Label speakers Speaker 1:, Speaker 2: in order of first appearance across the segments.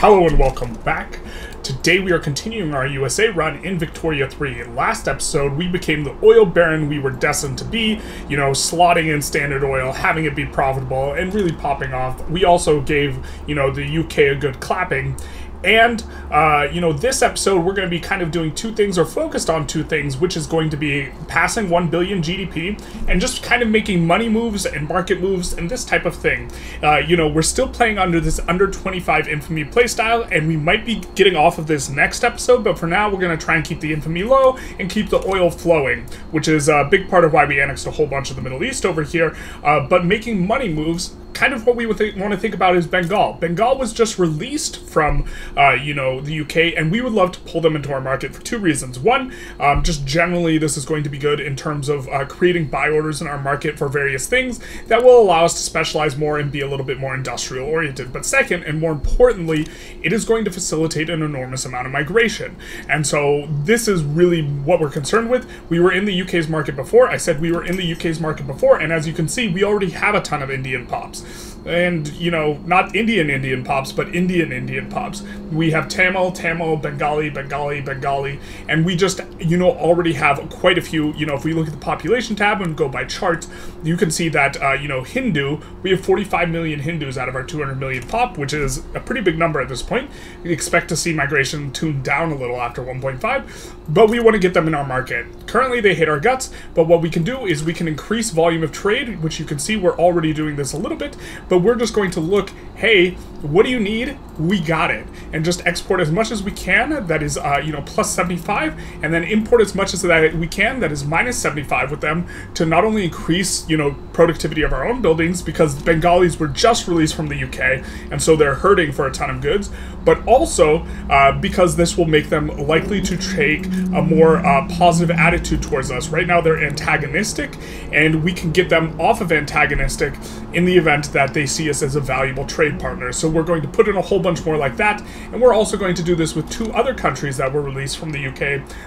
Speaker 1: Hello and welcome back. Today we are continuing our USA run in Victoria 3. Last episode, we became the oil baron we were destined to be, you know, slotting in standard oil, having it be profitable, and really popping off. We also gave, you know, the UK a good clapping, and, uh, you know, this episode, we're going to be kind of doing two things or focused on two things, which is going to be passing 1 billion GDP and just kind of making money moves and market moves and this type of thing. Uh, you know, we're still playing under this under 25 infamy playstyle, and we might be getting off of this next episode, but for now, we're going to try and keep the infamy low and keep the oil flowing, which is a big part of why we annexed a whole bunch of the Middle East over here. Uh, but making money moves kind of what we would want to think about is Bengal. Bengal was just released from, uh, you know, the UK, and we would love to pull them into our market for two reasons. One, um, just generally, this is going to be good in terms of uh, creating buy orders in our market for various things that will allow us to specialize more and be a little bit more industrial oriented. But second, and more importantly, it is going to facilitate an enormous amount of migration. And so this is really what we're concerned with. We were in the UK's market before. I said we were in the UK's market before, and as you can see, we already have a ton of Indian pops and you know not indian indian pops but indian indian pops. We have tamil tamil bengali bengali bengali and we just you know already have quite a few you know if we look at the population tab and go by charts you can see that uh, you know hindu we have 45 million hindus out of our 200 million pop which is a pretty big number at this point. We expect to see migration tune down a little after 1.5 but we want to get them in our market. Currently they hit our guts but what we can do is we can increase volume of trade which you can see we're already doing this a little bit but we're just going to look, hey, what do you need? We got it. And just export as much as we can, that is, uh, you know, plus 75, and then import as much as that we can, that is minus 75 with them, to not only increase, you know, productivity of our own buildings, because Bengalis were just released from the UK, and so they're hurting for a ton of goods, but also uh, because this will make them likely to take a more uh, positive attitude towards us. Right now, they're antagonistic, and we can get them off of antagonistic in the event that they see us as a valuable trade partner. So we're going to put in a whole bunch more like that, and we're also going to do this with two other countries that were released from the UK,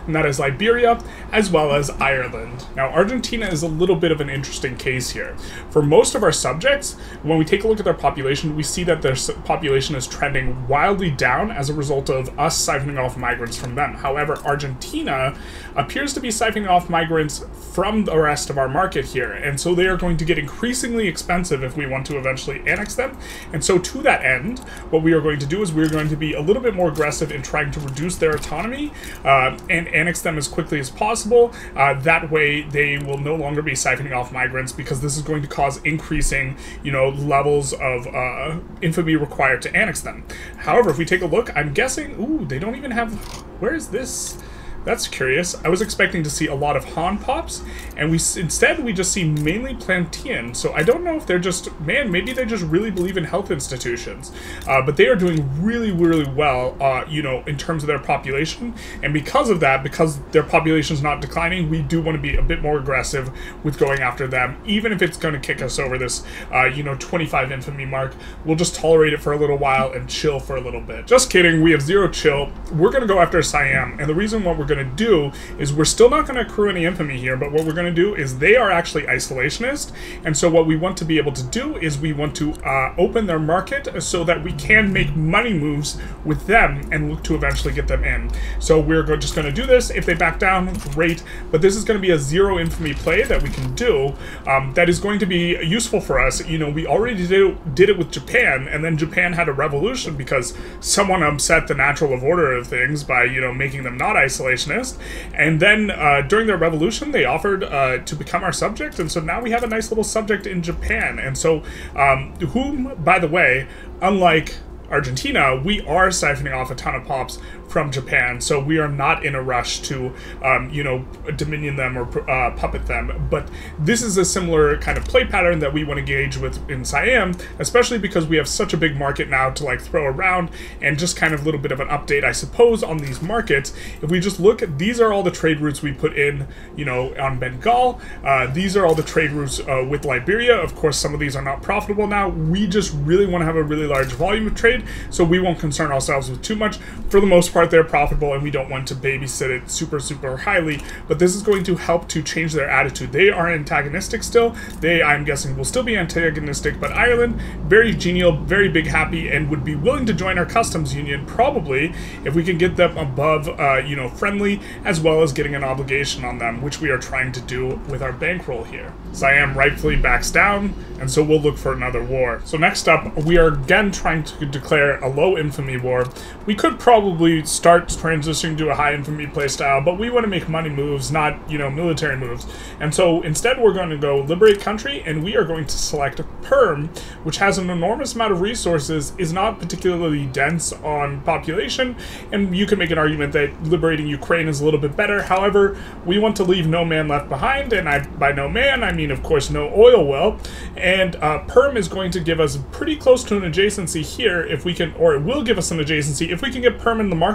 Speaker 1: and that is Liberia as well as Ireland. Now, Argentina is a little bit of an interesting case here. For most of our subjects, when we take a look at their population, we see that their population is trending wildly down as a result of us siphoning off migrants from them. However, Argentina appears to be siphoning off migrants from the rest of our market here, and so they are going to get increasingly expensive if we want to eventually annex them. And so, to that end, what we are going to do is we're going to be a little bit more aggressive in trying to reduce their autonomy uh, and annex them as quickly as possible. Uh, that way, they will no longer be siphoning off migrants because this is going to cause increasing, you know, levels of uh, infamy required to annex them. However, if we take a look, I'm guessing, ooh, they don't even have. Where is this? That's curious. I was expecting to see a lot of Han pops, and we instead we just see mainly Platinean. So I don't know if they're just man. Maybe they just really believe in health institutions, uh, but they are doing really really well. Uh, you know, in terms of their population, and because of that, because their population is not declining, we do want to be a bit more aggressive with going after them, even if it's going to kick us over this uh, you know 25 infamy mark. We'll just tolerate it for a little while and chill for a little bit. Just kidding. We have zero chill. We're going to go after Siam, and the reason what we're going to do is we're still not going to accrue any infamy here, but what we're going to do is they are actually isolationist, and so what we want to be able to do is we want to uh, open their market so that we can make money moves with them and look to eventually get them in. So we're go just going to do this. If they back down, great, but this is going to be a zero infamy play that we can do um, that is going to be useful for us. You know, we already did did it with Japan, and then Japan had a revolution because someone upset the natural order of things by, you know, making them not isolationist and then uh, during their revolution, they offered uh, to become our subject. And so now we have a nice little subject in Japan. And so, um, whom, by the way, unlike Argentina, we are siphoning off a ton of pops from Japan, so we are not in a rush to, um, you know, dominion them or uh, puppet them. But this is a similar kind of play pattern that we want to gauge with in Siam, especially because we have such a big market now to like throw around and just kind of a little bit of an update, I suppose, on these markets. If we just look these are all the trade routes we put in, you know, on Bengal. Uh, these are all the trade routes uh, with Liberia. Of course, some of these are not profitable now. We just really want to have a really large volume of trade, so we won't concern ourselves with too much. For the most part, they're profitable, and we don't want to babysit it super, super highly, but this is going to help to change their attitude. They are antagonistic still. They, I'm guessing, will still be antagonistic, but Ireland, very genial, very big happy, and would be willing to join our customs union, probably, if we can get them above, uh, you know, friendly, as well as getting an obligation on them, which we are trying to do with our bankroll here. Siam rightfully backs down, and so we'll look for another war. So next up, we are again trying to declare a low infamy war. We could probably start transitioning to a high infamy playstyle, but we want to make money moves, not, you know, military moves. And so instead we're going to go liberate country, and we are going to select Perm, which has an enormous amount of resources, is not particularly dense on population, and you can make an argument that liberating Ukraine is a little bit better. However, we want to leave no man left behind, and I, by no man, I mean, of course, no oil well. And uh, Perm is going to give us pretty close to an adjacency here if we can, or it will give us an adjacency. If we can get Perm in the market,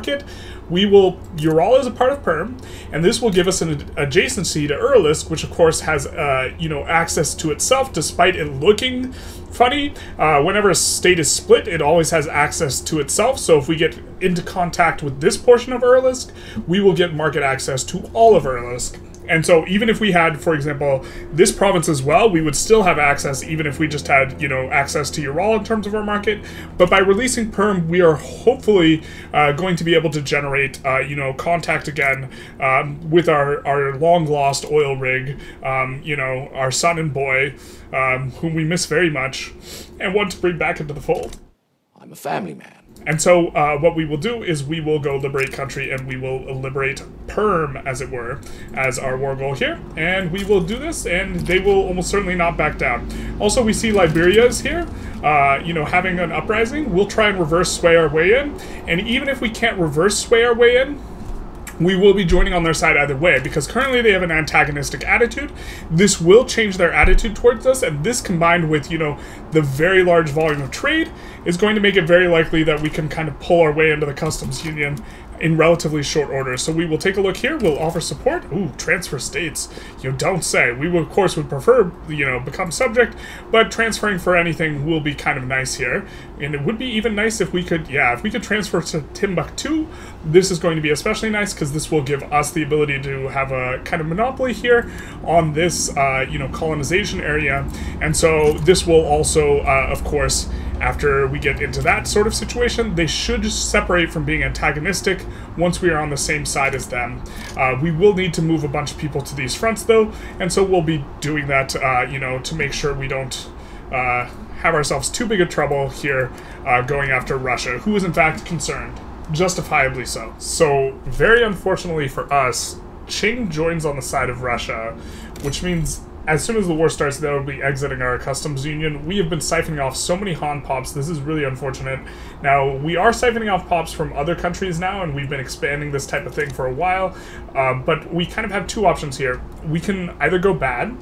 Speaker 1: we will, Ural is a part of Perm, and this will give us an adjacency to Uralisk, which of course has, uh, you know, access to itself despite it looking funny. Uh, whenever a state is split, it always has access to itself. So if we get into contact with this portion of Uralisk, we will get market access to all of Uralisk. And so even if we had, for example, this province as well, we would still have access even if we just had, you know, access to Ural in terms of our market. But by releasing Perm, we are hopefully uh, going to be able to generate, uh, you know, contact again um, with our, our long lost oil rig, um, you know, our son and boy, um, whom we miss very much, and want to bring back into the fold.
Speaker 2: I'm a family man.
Speaker 1: And so, uh, what we will do is we will go liberate country and we will liberate Perm, as it were, as our war goal here. And we will do this, and they will almost certainly not back down. Also, we see Liberia is here, uh, you know, having an uprising. We'll try and reverse sway our way in. And even if we can't reverse sway our way in, we will be joining on their side either way because currently they have an antagonistic attitude. This will change their attitude towards us, and this combined with, you know, the very large volume of trade is going to make it very likely that we can kind of pull our way into the customs union in relatively short order. So we will take a look here. We'll offer support. Ooh, transfer states. You don't say. We, will, of course, would prefer, you know, become subject, but transferring for anything will be kind of nice here. And it would be even nice if we could, yeah, if we could transfer to Timbuktu, this is going to be especially nice because this will give us the ability to have a kind of monopoly here on this, uh, you know, colonization area. And so this will also, uh, of course, after we get into that sort of situation, they should separate from being antagonistic once we are on the same side as them. Uh, we will need to move a bunch of people to these fronts, though, and so we'll be doing that, uh, you know, to make sure we don't uh, have ourselves too big a trouble here uh, going after Russia, who is in fact concerned. Justifiably so. So, very unfortunately for us, Qing joins on the side of Russia, which means as soon as the war starts, they'll be exiting our customs union. We have been siphoning off so many Han pops. This is really unfortunate. Now, we are siphoning off pops from other countries now, and we've been expanding this type of thing for a while. Uh, but we kind of have two options here. We can either go bad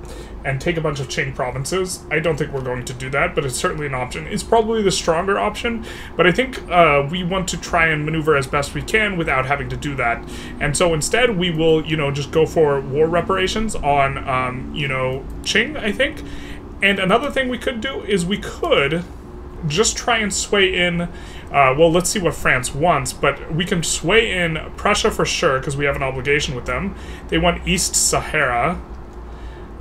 Speaker 1: and take a bunch of Qing provinces. I don't think we're going to do that, but it's certainly an option. It's probably the stronger option, but I think uh, we want to try and maneuver as best we can without having to do that. And so instead, we will, you know, just go for war reparations on, um, you know, Qing, I think. And another thing we could do is we could just try and sway in. Uh, well, let's see what France wants, but we can sway in Prussia for sure because we have an obligation with them. They want East Sahara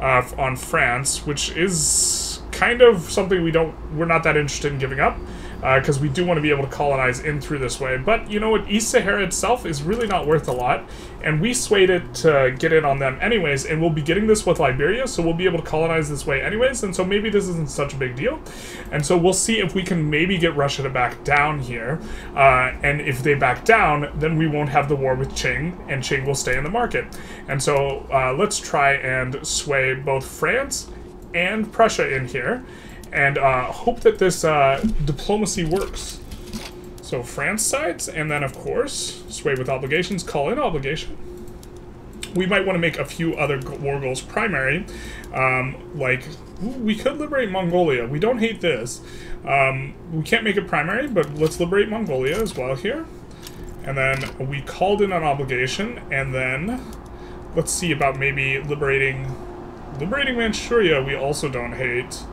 Speaker 1: uh, on France, which is kind of something we don't we're not that interested in giving up because uh, we do want to be able to colonize in through this way. But you know what, East Sahara itself is really not worth a lot, and we swayed it to get in on them anyways, and we'll be getting this with Liberia, so we'll be able to colonize this way anyways, and so maybe this isn't such a big deal. And so we'll see if we can maybe get Russia to back down here, uh, and if they back down, then we won't have the war with Qing, and Qing will stay in the market. And so uh, let's try and sway both France and Prussia in here and uh, hope that this uh, diplomacy works. So France sides, and then of course, sway with obligations, call in obligation. We might want to make a few other war goals primary, um, like we could liberate Mongolia. We don't hate this. Um, we can't make it primary, but let's liberate Mongolia as well here. And then we called in an obligation, and then let's see about maybe liberating liberating Manchuria. We also don't hate.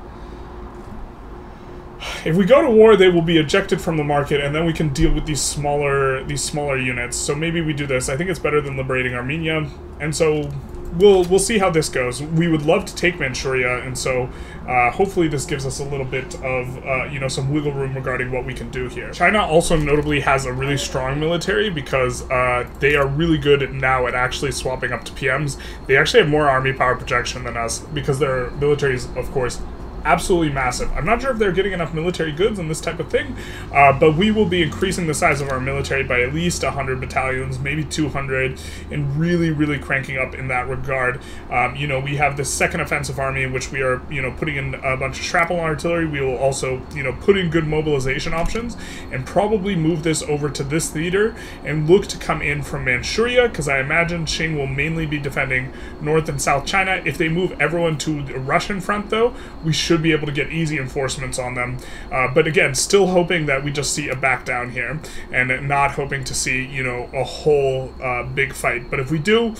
Speaker 1: If we go to war, they will be ejected from the market, and then we can deal with these smaller these smaller units. So maybe we do this. I think it's better than liberating Armenia, and so we'll we'll see how this goes. We would love to take Manchuria, and so uh, hopefully this gives us a little bit of uh, you know some wiggle room regarding what we can do here. China also notably has a really strong military because uh, they are really good now at actually swapping up to PMs. They actually have more army power projection than us because their military is of course absolutely massive. I'm not sure if they're getting enough military goods and this type of thing, uh, but we will be increasing the size of our military by at least 100 battalions, maybe 200, and really, really cranking up in that regard. Um, you know, we have the second offensive army, in which we are, you know, putting in a bunch of shrapnel artillery. We will also, you know, put in good mobilization options and probably move this over to this theater and look to come in from Manchuria, because I imagine Qing will mainly be defending North and South China. If they move everyone to the Russian front, though, we should should be able to get easy enforcements on them. Uh, but again, still hoping that we just see a back down here and not hoping to see, you know, a whole uh, big fight. But if we do,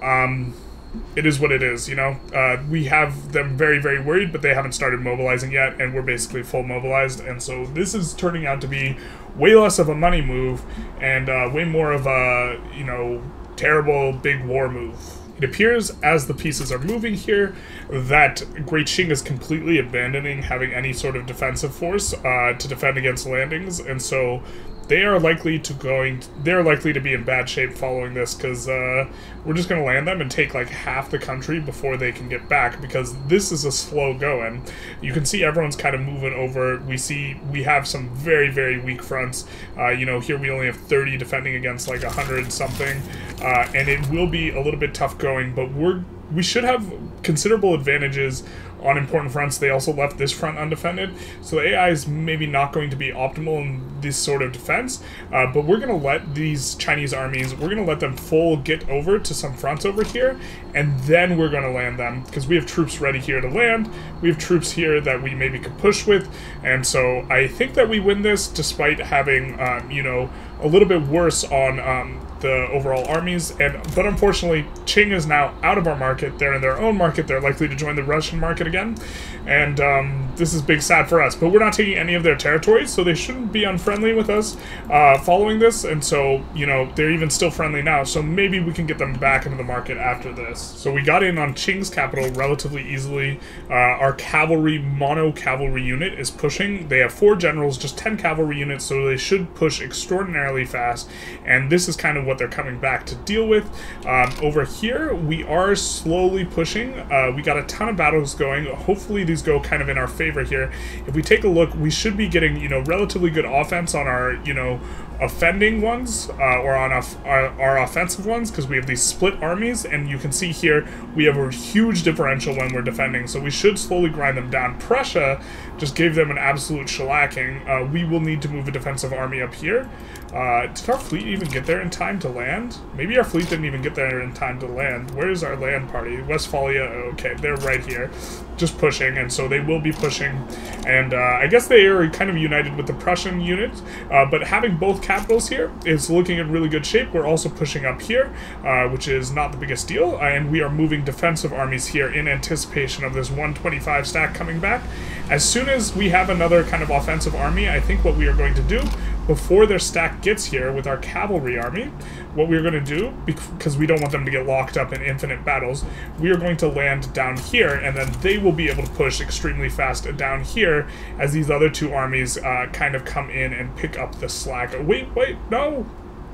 Speaker 1: um, it is what it is, you know? Uh, we have them very, very worried, but they haven't started mobilizing yet, and we're basically full mobilized. And so this is turning out to be way less of a money move and uh, way more of a, you know, terrible big war move. It appears as the pieces are moving here that Great Qing is completely abandoning having any sort of defensive force uh, to defend against landings, and so they are likely to going they're likely to be in bad shape following this because uh, we're just going to land them and take like half the country before they can get back because this is a slow going. You can see everyone's kind of moving over. We see we have some very very weak fronts. Uh, you know here we only have 30 defending against like 100 something uh, and it will be a little bit tough going but we're we should have considerable advantages on important fronts. They also left this front undefended, so the AI is maybe not going to be optimal in this sort of defense. Uh, but we're going to let these Chinese armies, we're going to let them full get over to some fronts over here, and then we're going to land them because we have troops ready here to land. We have troops here that we maybe could push with, and so I think that we win this despite having, um, you know, a little bit worse on um, the overall armies. And but unfortunately, Qing is now out of our market. They're in their own market. They're likely to join the Russian market again, and um, this is big sad for us. But we're not taking any of their territories, so they shouldn't be unfriendly with us uh, following this. And so you know they're even still friendly now. So maybe we can get them back into the market after this. So we got in on Qing's capital relatively easily. Uh, our cavalry mono cavalry unit is pushing. They have four generals, just ten cavalry units, so they should push extraordinarily fast. And this is kind of what what they're coming back to deal with. Um, over here, we are slowly pushing. Uh, we got a ton of battles going. Hopefully these go kind of in our favor here. If we take a look, we should be getting, you know, relatively good offense on our, you know, offending ones uh, or on our, our offensive ones because we have these split armies and you can see here we have a huge differential when we're defending so we should slowly grind them down. Prussia just gave them an absolute shellacking. Uh, we will need to move a defensive army up here. Uh, did our fleet even get there in time to land? Maybe our fleet didn't even get there in time to land. Where's our land party? Westphalia, okay, they're right here just pushing, and so they will be pushing. And uh, I guess they are kind of united with the Prussian unit, uh, but having both capitals here is looking in really good shape. We're also pushing up here, uh, which is not the biggest deal, and we are moving defensive armies here in anticipation of this 125 stack coming back. As soon as we have another kind of offensive army, I think what we are going to do before their stack gets here with our cavalry army, what we're going to do, because we don't want them to get locked up in infinite battles, we are going to land down here, and then they will be able to push extremely fast down here as these other two armies uh, kind of come in and pick up the slack. Wait, wait, no!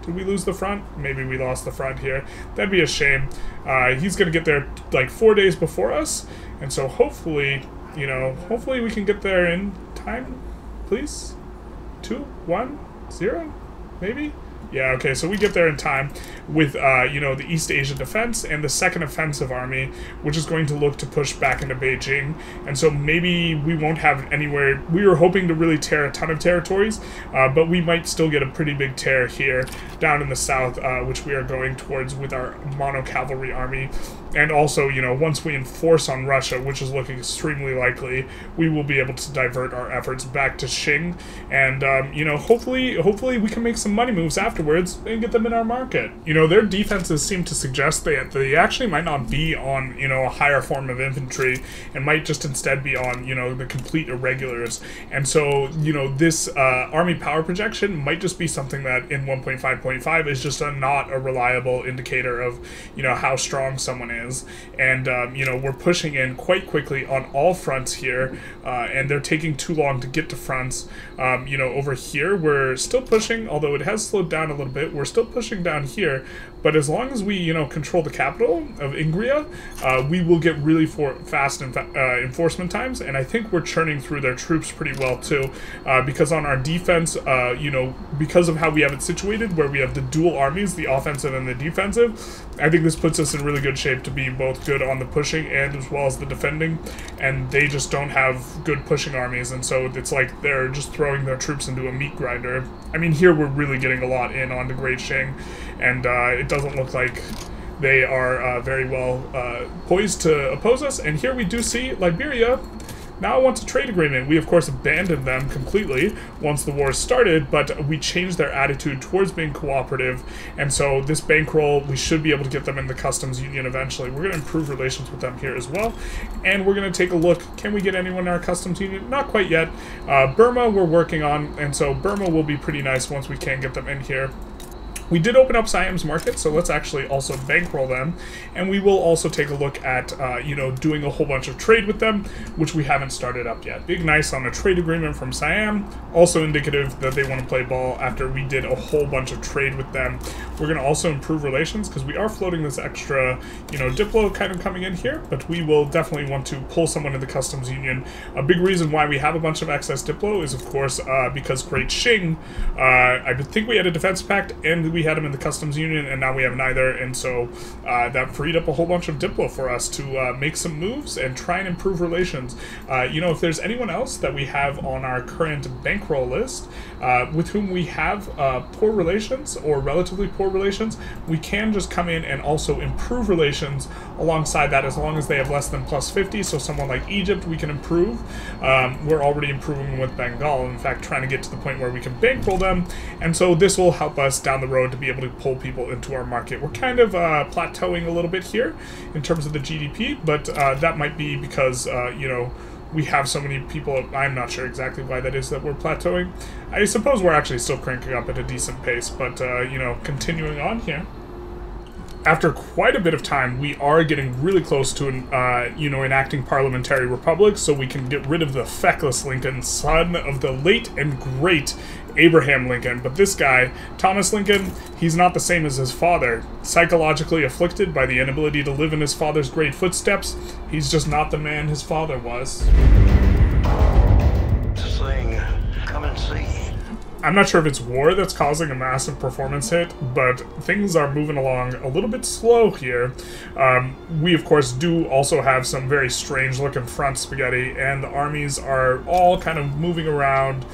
Speaker 1: Did we lose the front? Maybe we lost the front here. That'd be a shame. Uh, he's going to get there like four days before us, and so hopefully, you know, hopefully we can get there in time, please? Two, one, zero, maybe? Yeah, okay, so we get there in time with, uh, you know, the East Asia Defense and the Second Offensive Army, which is going to look to push back into Beijing. And so maybe we won't have anywhere... We were hoping to really tear a ton of territories, uh, but we might still get a pretty big tear here down in the south, uh, which we are going towards with our mono cavalry army. And also, you know, once we enforce on Russia, which is looking extremely likely, we will be able to divert our efforts back to Qing. And, um, you know, hopefully, hopefully we can make some money moves afterwards and get them in our market. You know, their defenses seem to suggest that they actually might not be on, you know, a higher form of infantry and might just instead be on, you know, the complete irregulars. And so, you know, this uh, army power projection might just be something that in 1.5.5 is just a, not a reliable indicator of, you know, how strong someone is. And, um, you know, we're pushing in quite quickly on all fronts here, uh, and they're taking too long to get to France. Um, you know, over here, we're still pushing, although it has slowed down a little bit, we're still pushing down here, but as long as we, you know, control the capital of Ingria, uh, we will get really for fast uh, enforcement times, and I think we're churning through their troops pretty well too, uh, because on our defense, uh, you know, because of how we have it situated, where we have the dual armies, the offensive and the defensive, I think this puts us in really good shape to be both good on the pushing and as well as the defending, and they just don't have good pushing armies, and so it's like they're just throwing their troops into a meat grinder. I mean, here we're really getting a lot in on the Great Qing, and uh, it doesn't look like they are uh, very well uh, poised to oppose us. And here we do see Liberia now wants a trade agreement. We, of course, abandoned them completely once the war started, but we changed their attitude towards being cooperative. And so this bankroll, we should be able to get them in the customs union eventually. We're going to improve relations with them here as well. And we're going to take a look. Can we get anyone in our customs union? Not quite yet. Uh, Burma, we're working on. And so Burma will be pretty nice once we can get them in here. We did open up Siam's market, so let's actually also bankroll them, and we will also take a look at, uh, you know, doing a whole bunch of trade with them, which we haven't started up yet. Big nice on a trade agreement from Siam, also indicative that they want to play ball after we did a whole bunch of trade with them. We're going to also improve relations, because we are floating this extra, you know, Diplo kind of coming in here, but we will definitely want to pull someone in the customs union. A big reason why we have a bunch of excess Diplo is, of course, uh, because Great Qing, uh, I think we had a defense pact, and we we had him in the customs union, and now we have neither, and so uh, that freed up a whole bunch of Diplo for us to uh, make some moves and try and improve relations. Uh, you know, if there's anyone else that we have on our current bankroll list uh, with whom we have uh, poor relations or relatively poor relations, we can just come in and also improve relations alongside that as long as they have less than plus 50. So someone like Egypt, we can improve. Um, we're already improving with Bengal, in fact, trying to get to the point where we can bankroll them, and so this will help us down the road to be able to pull people into our market. We're kind of uh, plateauing a little bit here in terms of the GDP, but uh, that might be because, uh, you know, we have so many people. I'm not sure exactly why that is that we're plateauing. I suppose we're actually still cranking up at a decent pace, but, uh, you know, continuing on here after quite a bit of time, we are getting really close to, an, uh, you know, enacting parliamentary republic, so we can get rid of the feckless Lincoln, son of the late and great Abraham Lincoln. But this guy, Thomas Lincoln, he's not the same as his father. Psychologically afflicted by the inability to live in his father's great footsteps, he's just not the man his father was.
Speaker 2: Sing, come and see.
Speaker 1: I'm not sure if it's war that's causing a massive performance hit, but things are moving along a little bit slow here. Um, we, of course, do also have some very strange looking front spaghetti, and the armies are all kind of moving around.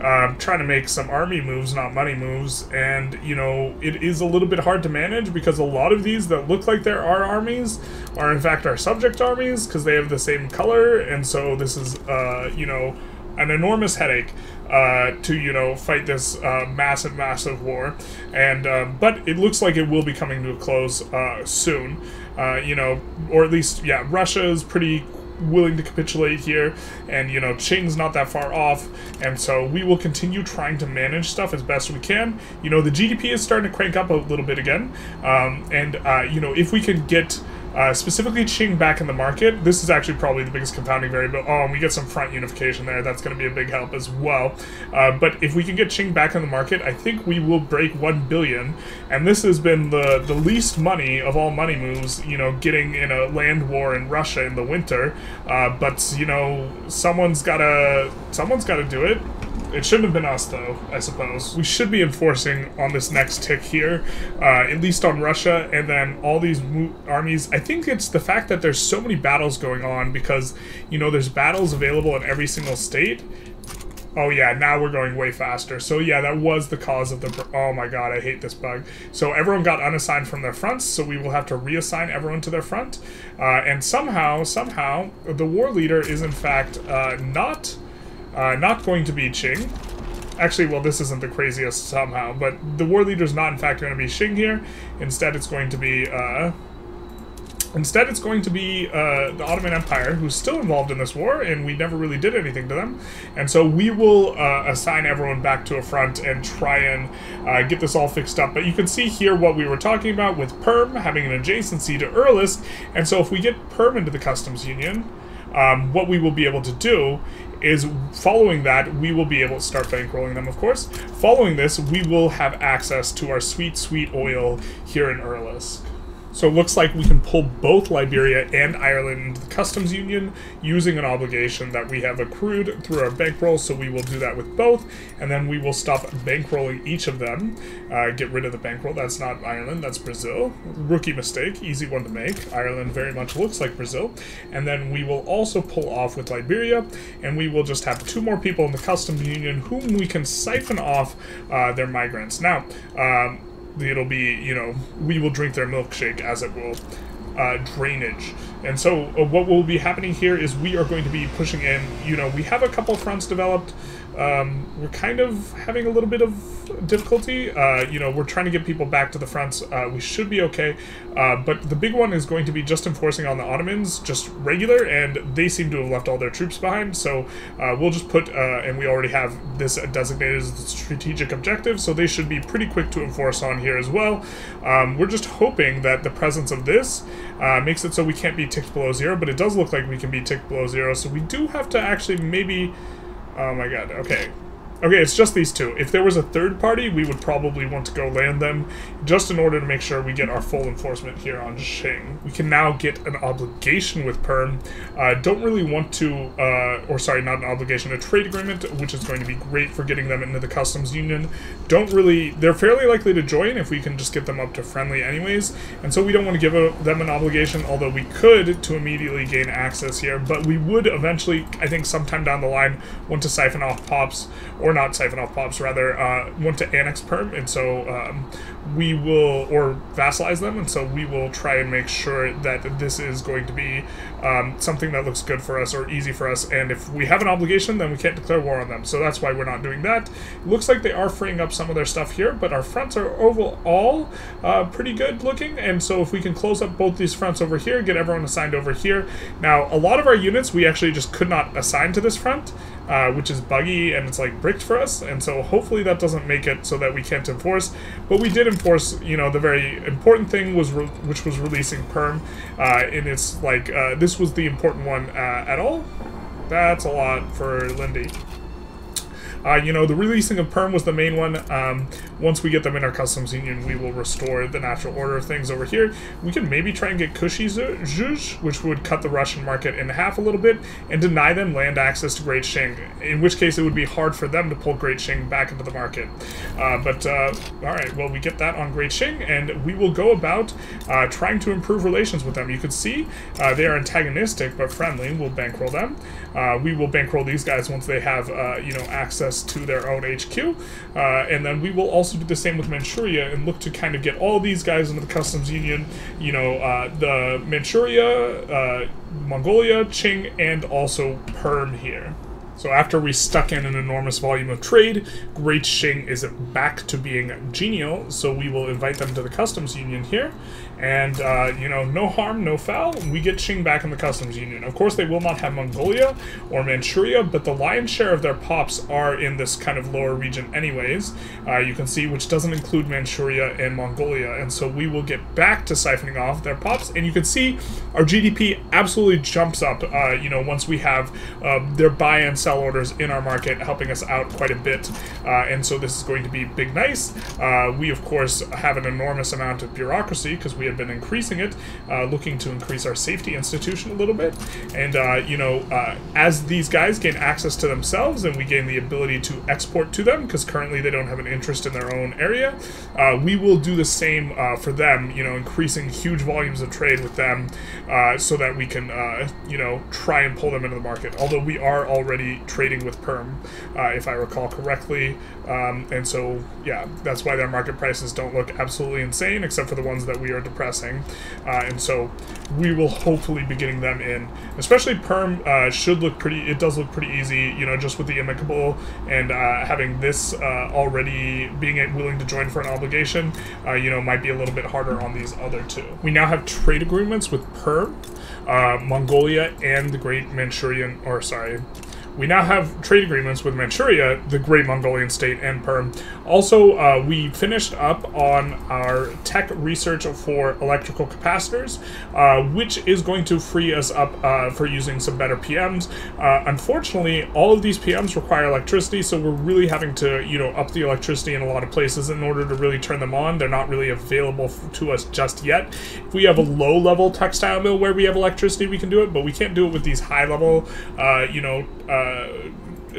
Speaker 1: Uh, trying to make some army moves, not money moves, and you know it is a little bit hard to manage because a lot of these that look like there are armies are in fact our subject armies because they have the same color, and so this is uh, you know an enormous headache uh, to you know fight this uh, massive, massive war. And uh, but it looks like it will be coming to a close uh, soon. Uh, you know, or at least yeah, Russia is pretty willing to capitulate here and you know Qing's not that far off and so we will continue trying to manage stuff as best we can. You know the GDP is starting to crank up a little bit again um, and uh, you know if we can get uh, specifically Qing back in the market, this is actually probably the biggest confounding variable. Oh, and we get some front unification there. That's going to be a big help as well. Uh, but if we can get Qing back in the market, I think we will break 1 billion. And this has been the, the least money of all money moves, you know, getting in a land war in Russia in the winter. Uh, but, you know, someone's got to someone's got to do it. It shouldn't have been us, though, I suppose. We should be enforcing on this next tick here, uh, at least on Russia, and then all these armies. I think it's the fact that there's so many battles going on because, you know, there's battles available in every single state. Oh yeah, now we're going way faster. So yeah, that was the cause of the... Oh my god, I hate this bug. So everyone got unassigned from their fronts, so we will have to reassign everyone to their front. Uh, and somehow, somehow, the war leader is in fact uh, not uh, not going to be Qing. actually, well, this isn't the craziest somehow, but the war leader is not in fact going to be Qing here. Instead, it's going to be. Uh, Instead, it's going to be uh, the Ottoman Empire, who's still involved in this war, and we never really did anything to them. And so we will uh, assign everyone back to a front and try and uh, get this all fixed up. But you can see here what we were talking about with Perm having an adjacency to Erlisk. And so if we get Perm into the customs union, um, what we will be able to do is following that, we will be able to start bankrolling them, of course. Following this, we will have access to our sweet, sweet oil here in Erlisk. So it looks like we can pull both Liberia and Ireland into the customs union using an obligation that we have accrued through our bankroll. So we will do that with both, and then we will stop bankrolling each of them. Uh, get rid of the bankroll. That's not Ireland, that's Brazil. Rookie mistake, easy one to make. Ireland very much looks like Brazil. And then we will also pull off with Liberia, and we will just have two more people in the customs union whom we can siphon off uh, their migrants. Now, um, it'll be, you know, we will drink their milkshake as it will uh, drainage. And so uh, what will be happening here is we are going to be pushing in, you know, we have a couple fronts developed. Um, we're kind of having a little bit of difficulty. Uh, you know, we're trying to get people back to the fronts. Uh, we should be okay. Uh, but the big one is going to be just enforcing on the Ottomans, just regular, and they seem to have left all their troops behind. So uh, we'll just put, uh, and we already have this designated as the strategic objective, so they should be pretty quick to enforce on here as well. Um, we're just hoping that the presence of this uh, makes it so we can't be ticked below zero, but it does look like we can be ticked below zero, so we do have to actually maybe... Oh my god, okay. Okay, it's just these two. If there was a third party, we would probably want to go land them, just in order to make sure we get our full enforcement here on Qing. We can now get an obligation with Perm. Uh, don't really want to, uh, or sorry, not an obligation, a trade agreement, which is going to be great for getting them into the customs union. Don't really, they're fairly likely to join if we can just get them up to friendly anyways, and so we don't want to give a, them an obligation, although we could to immediately gain access here, but we would eventually, I think sometime down the line, want to siphon off pops, or or not siphon off pops, rather, uh, want to annex perm, and so um, we will, or vassalize them, and so we will try and make sure that this is going to be um, something that looks good for us or easy for us, and if we have an obligation, then we can't declare war on them, so that's why we're not doing that. It looks like they are freeing up some of their stuff here, but our fronts are overall uh, pretty good looking, and so if we can close up both these fronts over here, get everyone assigned over here. Now, a lot of our units we actually just could not assign to this front, uh, which is buggy and it's like bricked for us, and so hopefully that doesn't make it so that we can't enforce. But we did enforce, you know, the very important thing was which was releasing perm, uh, and it's like uh, this was the important one uh, at all. That's a lot for Lindy. Uh, you know, the releasing of Perm was the main one. Um, once we get them in our customs union, we will restore the natural order of things over here. We can maybe try and get Cushy Zhuj, which would cut the Russian market in half a little bit and deny them land access to Great Qing, in which case it would be hard for them to pull Great Qing back into the market. Uh, but, uh, alright, well, we get that on Great Qing, and we will go about uh, trying to improve relations with them. You can see uh, they are antagonistic but friendly. We'll bankroll them. Uh, we will bankroll these guys once they have, you know, access access to their own HQ. Uh, and then we will also do the same with Manchuria and look to kind of get all these guys into the customs union. You know, uh, the Manchuria, uh, Mongolia, Qing, and also Perm here. So after we stuck in an enormous volume of trade, Great Qing is back to being genial, so we will invite them to the customs union here, and, uh, you know, no harm, no foul, we get Qing back in the customs union. Of course, they will not have Mongolia or Manchuria, but the lion's share of their pops are in this kind of lower region anyways, uh, you can see, which doesn't include Manchuria and Mongolia, and so we will get back to siphoning off their pops, and you can see our GDP absolutely jumps up, uh, you know, once we have um, their buy and sell orders in our market, helping us out quite a bit, uh, and so this is going to be big nice. Uh, we, of course, have an enormous amount of bureaucracy, because we have been increasing it, uh, looking to increase our safety institution a little bit. And, uh, you know, uh, as these guys gain access to themselves and we gain the ability to export to them, because currently they don't have an interest in their own area, uh, we will do the same uh, for them, you know, increasing huge volumes of trade with them uh, so that we can, you know, try and pull them into the market. Although we are already trading with Perm, if I recall correctly. Um, and so, yeah, that's why their market prices don't look absolutely insane, except for the ones that we are depressing. Uh, and so, we will hopefully be getting them in. Especially Perm uh, should look pretty. It does look pretty easy, you know, just with the amicable and uh, having this uh, already being willing to join for an obligation. Uh, you know, might be a little bit harder on these other two. We now have trade agreements with Perm, uh, Mongolia, and the Great Manchurian, or sorry, we now have trade agreements with Manchuria, the Great Mongolian State, and Perm. Also, uh, we finished up on our tech research for electrical capacitors, uh, which is going to free us up uh, for using some better PMs. Uh, unfortunately, all of these PMs require electricity, so we're really having to, you know, up the electricity in a lot of places in order to really turn them on. They're not really available to us just yet. If we have a low-level textile mill where we have electricity, we can do it, but we can't do it with these high-level, uh, you know, uh,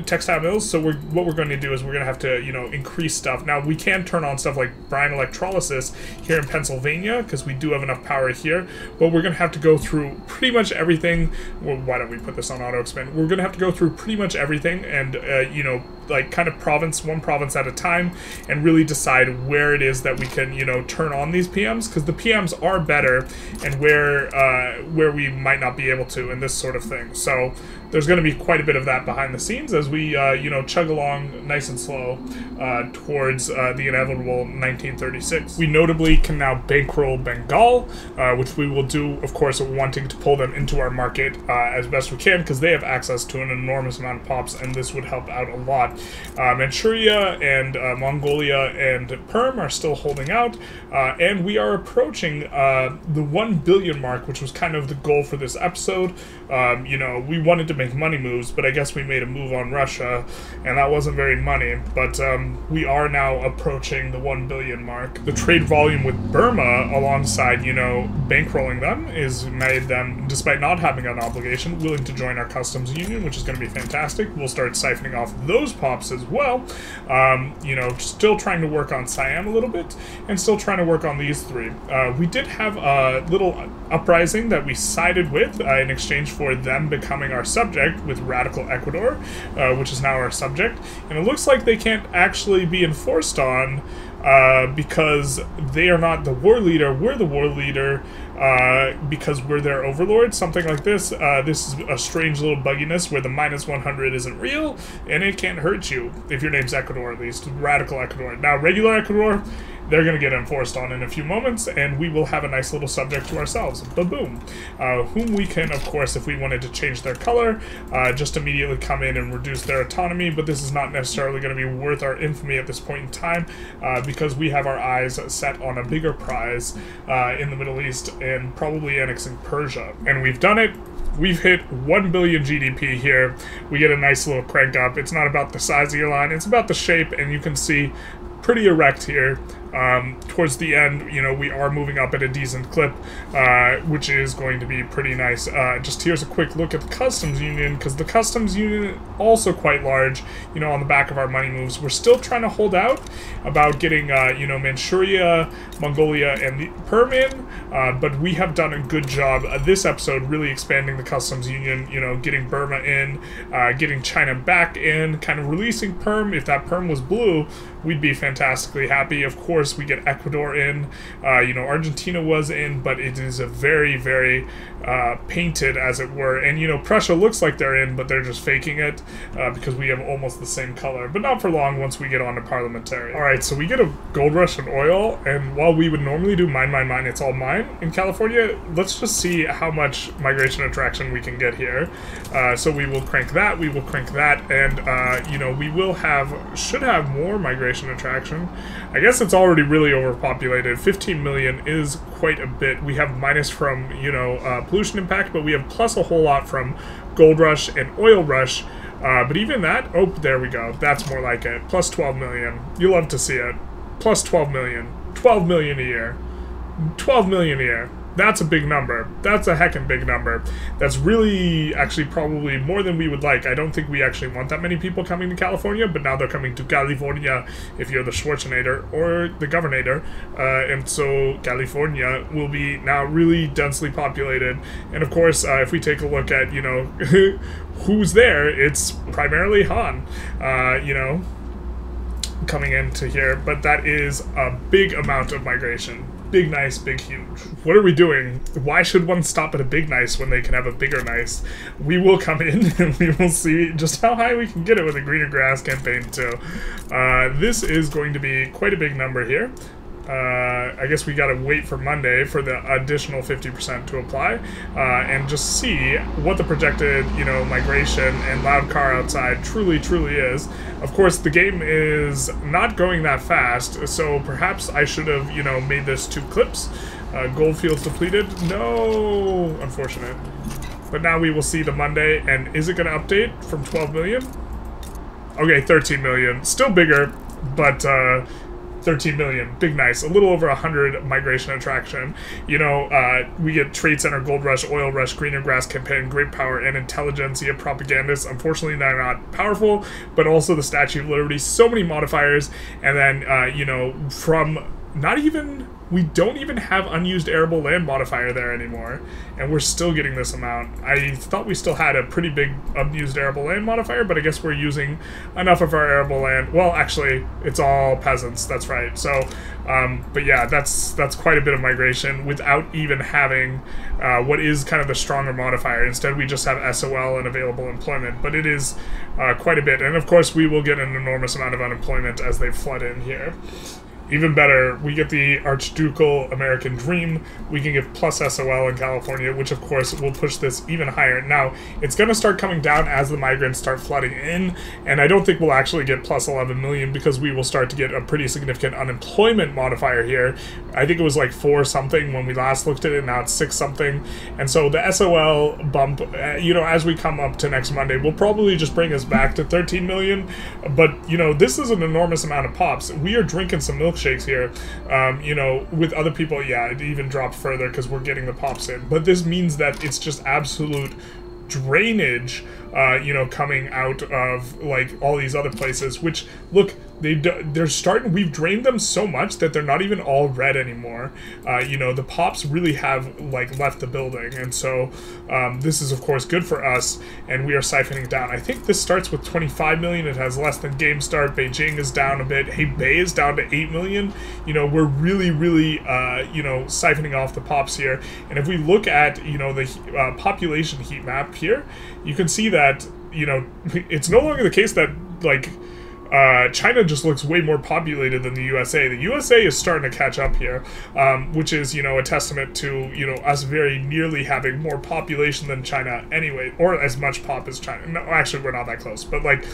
Speaker 1: textile mills. So we're what we're going to do is we're going to have to you know increase stuff. Now we can turn on stuff like brine electrolysis here in Pennsylvania because we do have enough power here. But we're going to have to go through pretty much everything. Well, why don't we put this on auto expand? We're going to have to go through pretty much everything and uh, you know like kind of province one province at a time and really decide where it is that we can you know turn on these PMs because the PMs are better and where uh, where we might not be able to and this sort of thing. So there's going to be quite a bit of that behind the scenes as we, uh, you know, chug along nice and slow uh, towards uh, the inevitable 1936. We notably can now bankroll Bengal, uh, which we will do, of course, wanting to pull them into our market uh, as best we can because they have access to an enormous amount of pops, and this would help out a lot. Uh, Manchuria and Mongolia and Perm are still holding out, and we are approaching the 1 billion mark, which was kind of the goal for this episode. Um, you know, we wanted to make money moves, but I guess we made a move on Russia, and that wasn't very money. But um, we are now approaching the 1 billion mark. The trade volume with Burma, alongside, you know, bankrolling them, is made them, despite not having an obligation, willing to join our customs union, which is going to be fantastic. We'll start siphoning off those pops as well. Um, you know, still trying to work on Siam a little bit, and still trying to work on these three. Uh, we did have a little uprising that we sided with uh, in exchange for them becoming our subject with Radical Ecuador, uh, which is now our subject. And it looks like they can't actually be enforced on uh, because they are not the war leader. We're the war leader uh, because we're their overlord. Something like this. Uh, this is a strange little bugginess where the minus 100 isn't real and it can't hurt you if your name's Ecuador, at least. Radical Ecuador. Now, regular Ecuador they're going to get enforced on in a few moments, and we will have a nice little subject to ourselves, Baboom, uh, whom we can, of course, if we wanted to change their color, uh, just immediately come in and reduce their autonomy, but this is not necessarily going to be worth our infamy at this point in time, uh, because we have our eyes set on a bigger prize uh, in the Middle East and probably annexing Persia. And we've done it we've hit 1 billion GDP here. We get a nice little crank up. It's not about the size of your line, it's about the shape, and you can see pretty erect here. Um, towards the end, you know, we are moving up at a decent clip, uh, which is going to be pretty nice. Uh, just here's a quick look at the customs union, because the customs union also quite large, you know, on the back of our money moves. We're still trying to hold out about getting, uh, you know, Manchuria, Mongolia, and the Perm uh, but we have done a good job uh, this episode really expanding the customs union, you know, getting Burma in, uh, getting China back in, kind of releasing Perm. If that Perm was blue, we'd be fantastically happy. Of course, we get Ecuador in. Uh, you know, Argentina was in, but it is a very, very uh, painted, as it were. And, you know, Prussia looks like they're in, but they're just faking it uh, because we have almost the same color. But not for long once we get on to parliamentary. All right, so we get a gold rush in oil, and while we would normally do mine, mine, mine, it's all mine in California, let's just see how much migration attraction we can get here. Uh, so we will crank that, we will crank that, and, uh, you know, we will have, should have more migration attraction. I guess it's already really overpopulated. 15 million is quite a bit. We have minus from, you know, uh, pollution impact, but we have plus a whole lot from gold rush and oil rush. Uh, but even that, oh, there we go. That's more like it. Plus 12 million. You love to see it. Plus 12 million. 12 million a year. 12 million a year. That's a big number. That's a heckin' big number. That's really actually probably more than we would like. I don't think we actually want that many people coming to California, but now they're coming to California if you're the Schwarzenegger or the Governor. Uh, and so California will be now really densely populated. And of course, uh, if we take a look at, you know, who's there, it's primarily Han. Uh, you know, coming into here, but that is a big amount of migration. Big nice, big huge. What are we doing? Why should one stop at a big nice when they can have a bigger nice? We will come in and we will see just how high we can get it with a greener grass campaign too. Uh, this is going to be quite a big number here. Uh, I guess we gotta wait for Monday for the additional 50% to apply uh, and just see what the projected, you know, migration and loud car outside truly, truly is. Of course, the game is not going that fast, so perhaps I should have, you know, made this two clips. Uh, Goldfields depleted? No, unfortunate. But now we will see the Monday, and is it gonna update from 12 million? Okay, 13 million. Still bigger, but uh, 13 million. Big nice. A little over 100 migration attraction. You know, uh, we get Trade Center, Gold Rush, Oil Rush, Greener Grass Campaign, Great Power, and Intelligentsia Propagandists. Unfortunately, they're not powerful, but also the Statue of Liberty. So many modifiers. And then, uh, you know, from not even we don't even have unused arable land modifier there anymore, and we're still getting this amount. I thought we still had a pretty big unused arable land modifier, but I guess we're using enough of our arable land. Well, actually, it's all peasants. That's right. So, um, but yeah, that's that's quite a bit of migration without even having uh, what is kind of the stronger modifier. Instead, we just have SOL and available employment, but it is uh, quite a bit. And of course, we will get an enormous amount of unemployment as they flood in here. Even better, we get the Archducal American Dream. We can get plus SOL in California, which of course will push this even higher. Now, it's going to start coming down as the migrants start flooding in, and I don't think we'll actually get plus 11 million because we will start to get a pretty significant unemployment modifier here. I think it was like 4 something when we last looked at it, now it's 6 something. And so the SOL bump, uh, you know, as we come up to next Monday, will probably just bring us back to 13 million. But, you know, this is an enormous amount of pops. We are drinking some milk milkshakes here. Um, you know, with other people, yeah, it even dropped further because we're getting the pops in. But this means that it's just absolute drainage, uh, you know, coming out of like all these other places. Which look, they they're starting. We've drained them so much that they're not even all red anymore. Uh, you know, the pops really have like left the building, and so um, this is of course good for us. And we are siphoning down. I think this starts with 25 million. It has less than Game Start. Beijing is down a bit. Hebei is down to 8 million. You know, we're really, really, uh, you know, siphoning off the pops here. And if we look at you know the uh, population heat map here, you can see that you know it's no longer the case that like uh, China just looks way more populated than the USA. The USA is starting to catch up here, um, which is you know a testament to you know us very nearly having more population than China anyway, or as much pop as China. No, actually, we're not that close, but like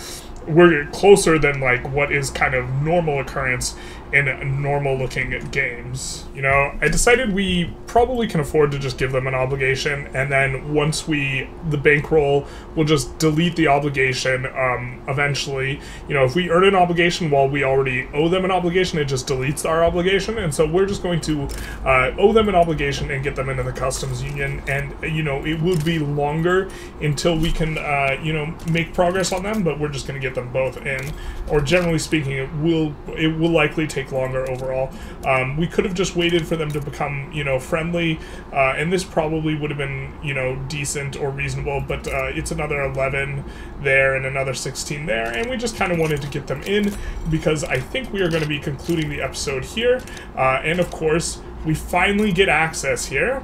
Speaker 1: we're closer than like what is kind of normal occurrence in normal looking games. You know, I decided we probably can afford to just give them an obligation, and then once we the bankroll, we'll just delete the obligation. Um, eventually, you know, if we earn an obligation while we already owe them an obligation, it just deletes our obligation, and so we're just going to uh, owe them an obligation and get them into the customs union, and you know, it would be longer until we can, uh, you know, make progress on them, but we're just going to get them both in, or generally speaking, it will it will likely take longer overall. Um, we could have just waited for them to become, you know, friendly, uh, and this probably would have been, you know, decent or reasonable, but uh, it's another 11 there and another 16 there, and we just kind of wanted to get them in because I think we are going to be concluding the episode here, uh, and of course, we finally get access here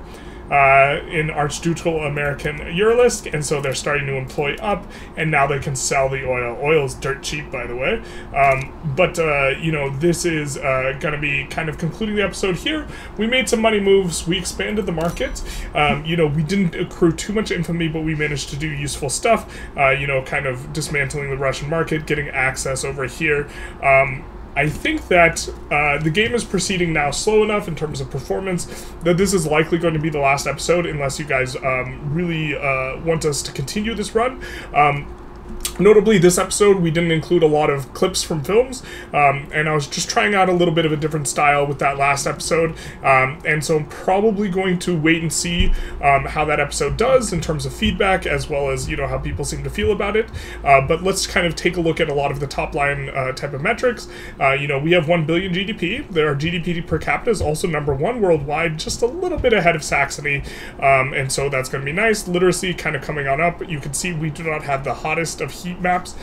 Speaker 1: uh, in Archducal American Uralisk, and so they're starting to employ up, and now they can sell the oil. Oil is dirt cheap, by the way. Um, but, uh, you know, this is uh, going to be kind of concluding the episode here. We made some money moves. We expanded the market. Um, you know, we didn't accrue too much infamy, but we managed to do useful stuff, uh, you know, kind of dismantling the Russian market, getting access over here. Um, I think that uh, the game is proceeding now slow enough in terms of performance that this is likely going to be the last episode unless you guys um, really uh, want us to continue this run. Um, Notably, this episode we didn't include a lot of clips from films, um, and I was just trying out a little bit of a different style with that last episode, um, and so I'm probably going to wait and see um, how that episode does in terms of feedback, as well as you know how people seem to feel about it. Uh, but let's kind of take a look at a lot of the top line uh, type of metrics. Uh, you know, we have one billion GDP. Our GDP per capita is also number one worldwide, just a little bit ahead of Saxony, um, and so that's going to be nice. Literacy kind of coming on up. You can see we do not have the hottest of heat maps.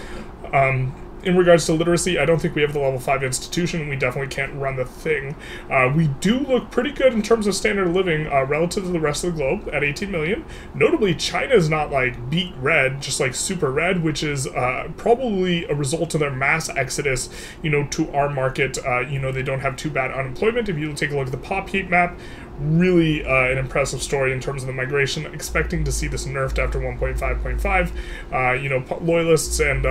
Speaker 1: Um, in regards to literacy, I don't think we have the level 5 institution. We definitely can't run the thing. Uh, we do look pretty good in terms of standard of living uh, relative to the rest of the globe at 18 million. Notably, China is not like beet red, just like super red, which is uh, probably a result of their mass exodus, you know, to our market. Uh, you know, they don't have too bad unemployment. If you take a look at the pop heat map, really uh, an impressive story in terms of the migration. Expecting to see this nerfed after 1.5.5. Uh, you know, loyalists and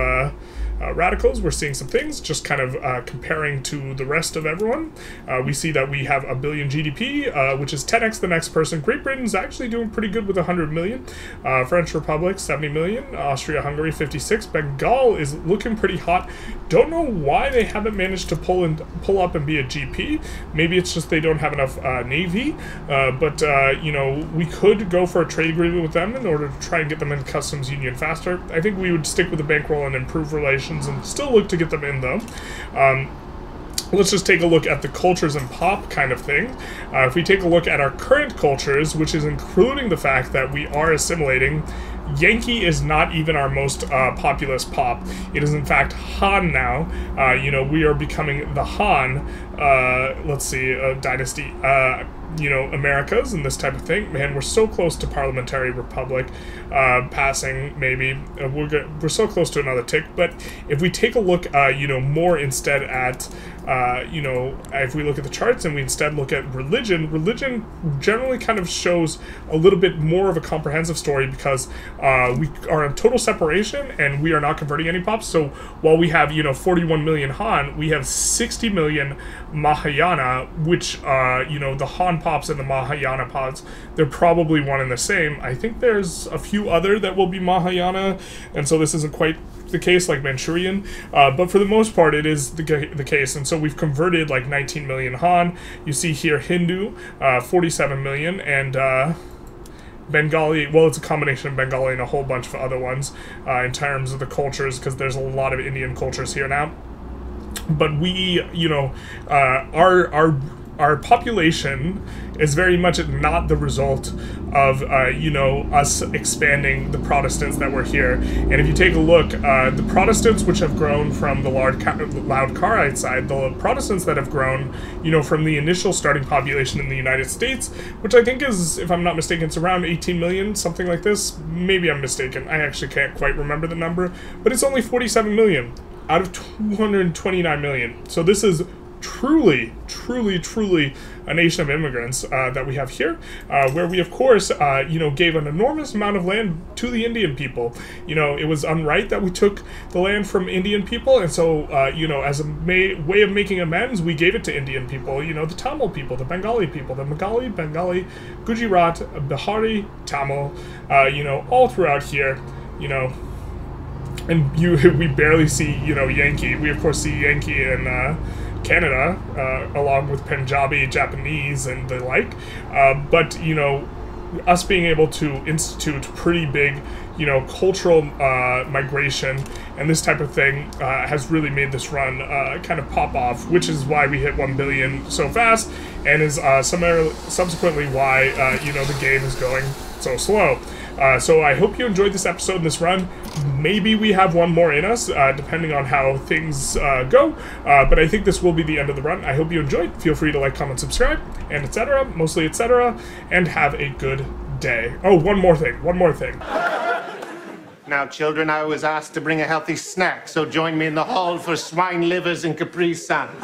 Speaker 1: uh, radicals, we're seeing some things, just kind of uh, comparing to the rest of everyone. Uh, we see that we have a billion GDP, uh, which is 10x the next person. Great Britain's actually doing pretty good with 100 million. Uh, French Republic, 70 million. Austria Hungary, 56. Bengal is looking pretty hot. Don't know why they haven't managed to pull and pull up and be a GP. Maybe it's just they don't have enough uh, navy. but you know, we could go for a trade agreement with them in order to try and get them in customs union faster. I think we would stick with the bankroll and improve relations and still look to get them in though. Um, let's just take a look at the cultures and pop kind of thing. Uh, if we take a look at our current cultures, which is including the fact that we are assimilating, Yankee is not even our most uh, populous pop. It is in fact Han now. Uh, you know, we are becoming the Han, uh, let's see, uh, dynasty uh, you know, Americas and this type of thing. Man, we're so close to parliamentary republic uh, passing, maybe. Uh, we're, we're so close to another tick. But if we take a look, uh, you know, more instead at, uh, you know, if we look at the charts and we instead look at religion, religion generally kind of shows a little bit more of a comprehensive story because uh, we are in total separation and we are not converting any pops. So while we have, you know, 41 million Han, we have 60 million Mahayana, which, you know, the Han pops and the Mahayana pods, they're probably one and the same. I think there's a few other that will be Mahayana, and so this isn't quite the case like Manchurian, uh, but for the most part it is the, the case, and so we've converted like 19 million Han. You see here Hindu, uh, 47 million, and uh, Bengali, well, it's a combination of Bengali and a whole bunch of other ones uh, in terms of the cultures, because there's a lot of Indian cultures here now. But we, you know, uh, our our our population is very much not the result of uh, you know us expanding the Protestants that were here. And if you take a look, uh, the Protestants which have grown from the loud, loud Karaite side, the Protestants that have grown, you know, from the initial starting population in the United States, which I think is, if I'm not mistaken, it's around 18 million, something like this. Maybe I'm mistaken. I actually can't quite remember the number, but it's only 47 million out of 229 million. So this is truly, truly, truly a nation of immigrants uh, that we have here, uh, where we, of course, uh, you know, gave an enormous amount of land to the Indian people. You know, it was unright that we took the land from Indian people, and so, uh, you know, as a way of making amends, we gave it to Indian people. You know, the Tamil people, the Bengali people, the Magali, Bengali, Gujarat, Bihari, Tamil. Uh, you know, all throughout here. You know, and you we barely see you know Yankee. We of course see Yankee and uh, Kannada, uh, along with Punjabi, Japanese, and the like. Uh, but you know, us being able to institute pretty big, you know, cultural uh, migration and this type of thing uh, has really made this run uh, kind of pop off, which is why we hit 1 billion so fast, and is uh, subsequently why you know the game is going so slow. Uh, so I hope you enjoyed this episode and this run. Maybe we have one more in us, uh, depending on how things uh, go. Uh, but I think this will be the end of the run. I hope you enjoyed. Feel free to like, comment, subscribe, and etc. Mostly etc. And have a good day. Oh, one more thing. One more thing.
Speaker 3: Now, children, I was asked to bring a healthy snack, so join me in the hall for swine livers and Capri Suns.